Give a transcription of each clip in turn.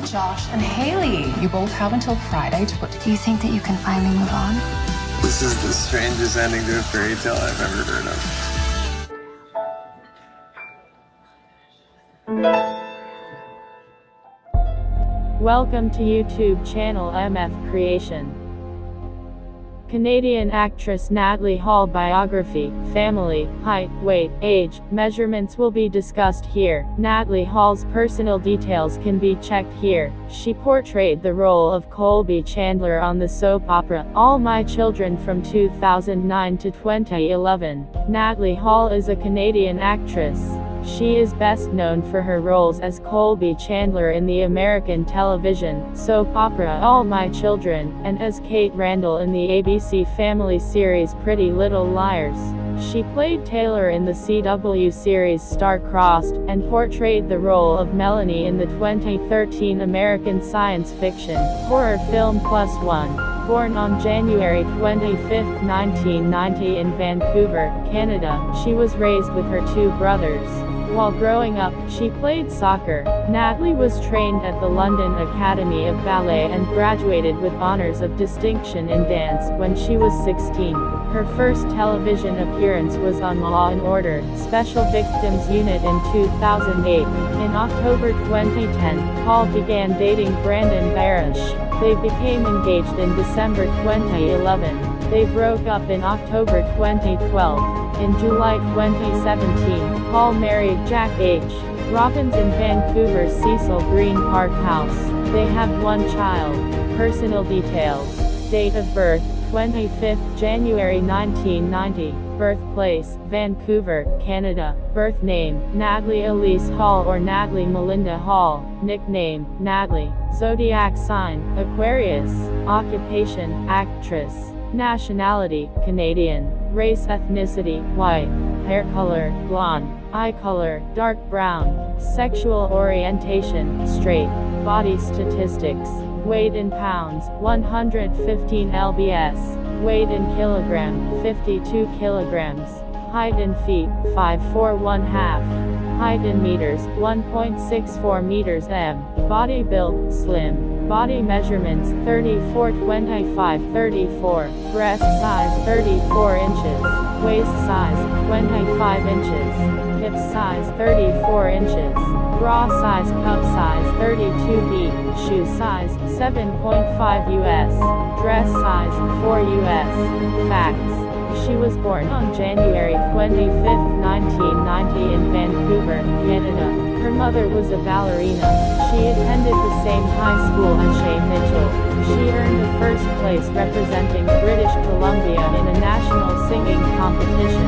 Josh and Haley, you both have until Friday to put. Do you think that you can finally move on? This is the strangest ending to a fairy tale I've ever heard of. Welcome to YouTube channel MF Creation. Canadian actress Natalie Hall biography, family, height, weight, age, measurements will be discussed here. Natalie Hall's personal details can be checked here. She portrayed the role of Colby Chandler on the soap opera All My Children from 2009 to 2011. Natalie Hall is a Canadian actress. She is best known for her roles as Colby Chandler in the American television soap opera All My Children, and as Kate Randall in the ABC Family series Pretty Little Liars. She played Taylor in the CW series Star-Crossed, and portrayed the role of Melanie in the 2013 American science fiction horror film Plus One. Born on January 25, 1990 in Vancouver, Canada, she was raised with her two brothers. While growing up, she played soccer. Natalie was trained at the London Academy of Ballet and graduated with honors of distinction in dance when she was 16. Her first television appearance was on Law & Order, Special Victims Unit in 2008. In October 2010, Paul began dating Brandon Barash. They became engaged in December 2011. They broke up in October 2012. In July 2017, Hall married Jack H. Robbins in Vancouver's Cecil Green Park House. They have one child. Personal details. Date of birth, 25 January 1990. Birthplace, Vancouver, Canada. Birth name, Natalie Elise Hall or Natalie Melinda Hall. Nickname, Natalie. Zodiac sign, Aquarius. Occupation, actress. Nationality, Canadian. Race ethnicity, white. Hair color, blonde. Eye color, dark brown. Sexual orientation, straight. Body statistics. Weight in pounds, 115 lbs. Weight in kilogram, 52 kilograms. Height in feet, 5 4 1 half. Height in meters, 1.64 meters m. Body build, slim. Body measurements 34 25 34. Breast size 34 inches. Waist size 25 inches. Hip size 34 inches. Bra size cup size 32B. Shoe size 7.5 US. Dress size 4 US. Facts. She was born on January 25, 1990 in Vancouver, Canada. Her mother was a ballerina. She attended the same high school as Shay Mitchell. She earned the first place representing British Columbia in a national singing competition.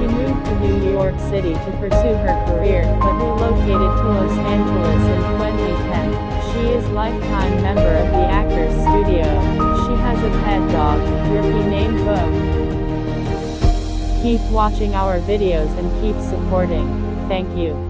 She moved to New York City to pursue her career, but relocated to Los Angeles in 2010. She is lifetime member of the Actors Studio. She has a pet dog, Yorkie named Bo. Keep watching our videos and keep supporting. Thank you.